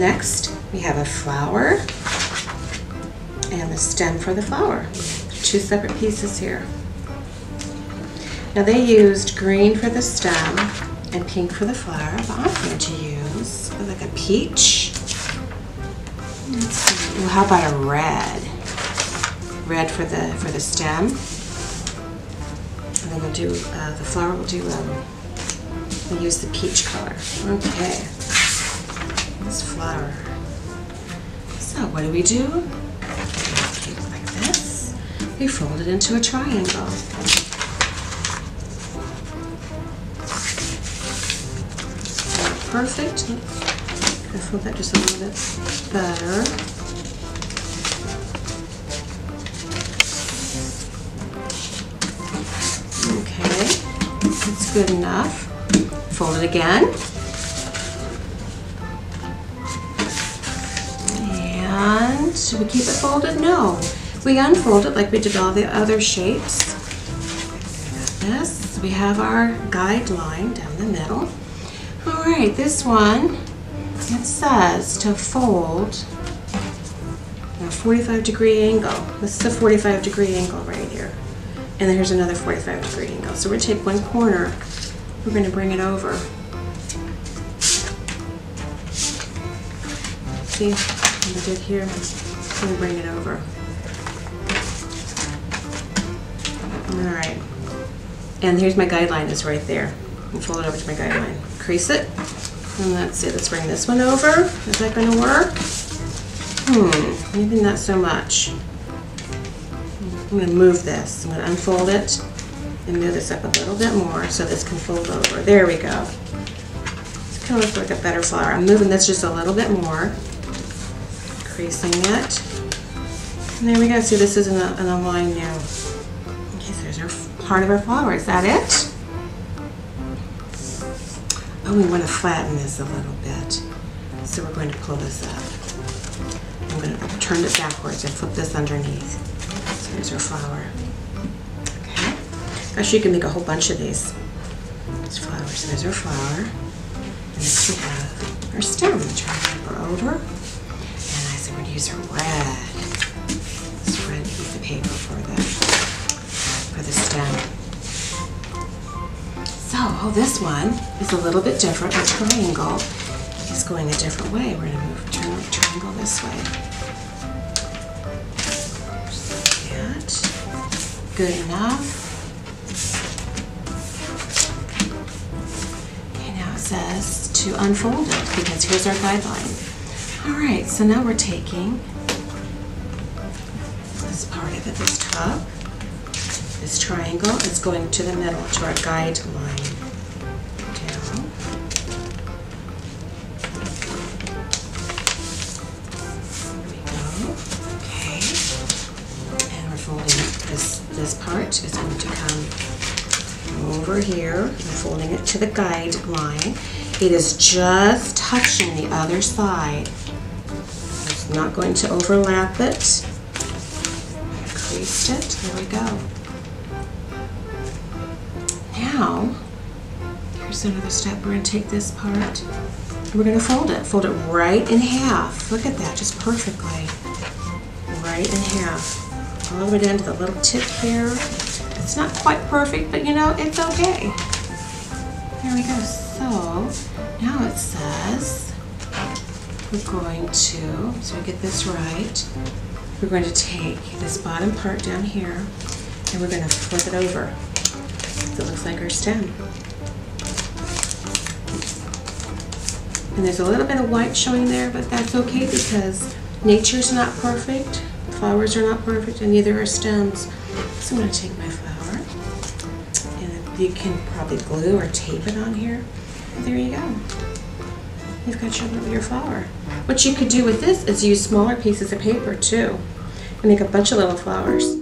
Next, we have a flower and the stem for the flower. Two separate pieces here. Now they used green for the stem and pink for the flower, but I'm going to use like a peach. Well, how about a red? Red for the for the stem. And then we'll do uh, the flower. We'll do um, we'll use the peach color. Okay. This flower. So what do we do? Like this. We fold it into a triangle. perfect. I fold that just a little bit better. Okay, that's good enough. Fold it again. Should we keep it folded? No. We unfold it like we did all the other shapes. This, we have our guideline down the middle. All right, this one, it says to fold a 45 degree angle. This is a 45 degree angle right here. And then here's another 45 degree angle. So we're gonna take one corner, we're gonna bring it over. See what I did here? Gonna bring it over. All right. And here's my guideline is right there. And fold it over to my guideline crease it. And let's see, let's bring this one over. Is that gonna work? Hmm, maybe not so much. I'm gonna move this. I'm gonna unfold it and move this up a little bit more so this can fold over. There we go. It's kind of looks like a better flower. I'm moving this just a little bit more, creasing it. And there we go. See, this is in a, in a line now. Okay, so there's our part of our flower. Is that it? Oh, we want to flatten this a little bit. So we're going to pull this up. I'm going to turn it backwards and flip this underneath. So our flower. Okay. Actually, you can make a whole bunch of these. These flowers. There's our flower. And next we have our stem. Turn it over. We're to use our red. This red piece of paper for the, for the stem. So oh, this one is a little bit different. The triangle is going a different way. We're going to move turn the triangle this way. Good enough. Okay, now it says to unfold it because here's our guideline. All right, so now we're taking this part of it, this top, this triangle is going to the middle, to our guide line. Down. There we go. Okay. And we're folding this, this part is going to come over here. I'm folding it to the guide line. It is just touching the other side. It's not going to overlap it. Creased it. There we go now, here's another step. We're to take this part we're going to fold it. Fold it right in half. Look at that, just perfectly. Right in half. All the way down to the little tip here. It's not quite perfect, but you know, it's okay. There we go. So, now it says we're going to, so we get this right, we're going to take this bottom part down here and we're going to flip it over so it looks like our stem. And there's a little bit of white showing there, but that's okay because nature's not perfect, flowers are not perfect, and neither are stems. So I'm going to take my flower, and you can probably glue or tape it on here. There you go. You've got your, your flower. What you could do with this is use smaller pieces of paper too, and make a bunch of little flowers.